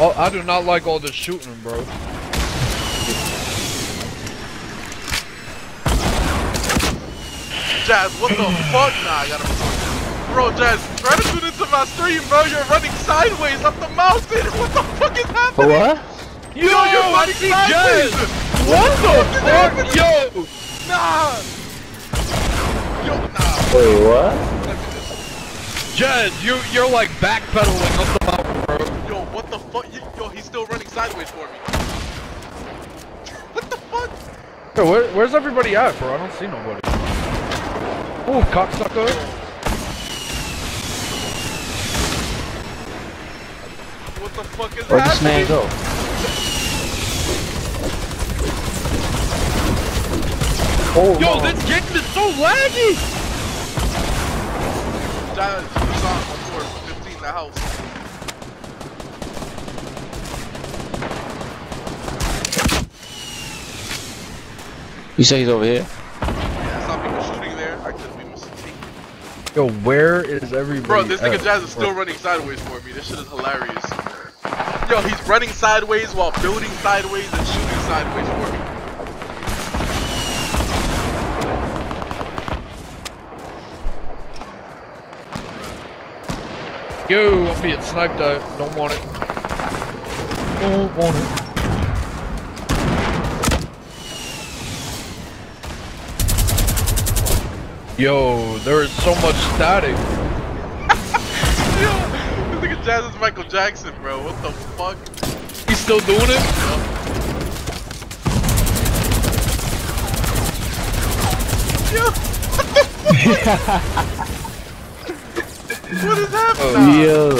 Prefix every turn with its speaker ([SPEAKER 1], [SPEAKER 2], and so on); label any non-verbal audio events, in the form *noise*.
[SPEAKER 1] Oh, I do not like all this shooting, bro.
[SPEAKER 2] Jas, what the fuck? Nah, I gotta record. Bro, Jas, try to tune into my stream, bro. You're running sideways up the mountain. *laughs* What the fuck is happening?
[SPEAKER 3] What?
[SPEAKER 1] Yo,
[SPEAKER 2] Yo, you're
[SPEAKER 1] I
[SPEAKER 2] running
[SPEAKER 1] see
[SPEAKER 2] sideways.
[SPEAKER 1] Jas. What the fuck? Yo!
[SPEAKER 2] Nah. Yo, nah.
[SPEAKER 3] Wait, what?
[SPEAKER 2] Let me just-
[SPEAKER 1] Jas, you, you're like backpedaling up the mountain, bro.
[SPEAKER 2] Yo, what the fuck? You- Yo, he's still running sideways for me. What the fuck?
[SPEAKER 1] Yo, where, where's everybody at, bro? I don't see nobody. Oh, cocksucker.
[SPEAKER 2] What the fuck is
[SPEAKER 3] Where'd this man go? Oh,
[SPEAKER 1] Yo,
[SPEAKER 3] no.
[SPEAKER 1] this game is so laggy!
[SPEAKER 2] Jas, you saw him on tour 15 the house.
[SPEAKER 3] You say he's over here?
[SPEAKER 2] Yeah, I saw people shooting there. I could be mistaken.
[SPEAKER 1] Yo, where is everybody
[SPEAKER 2] Bro, this nigga? Jas is still running sideways for me. This shit is hilarious. Yo, he's running sideways while building sideways and shooting sideways for me.
[SPEAKER 1] Yo, I'm being sniped out. Don't want it. Don't want it. Yo, there is so much static.
[SPEAKER 2] Yo, this nigga Jas is Michael Jackson, bro. What the fuck?
[SPEAKER 1] He's still doing it?
[SPEAKER 2] Yo, *laughs* what is happening?
[SPEAKER 1] Oh,
[SPEAKER 3] Yo.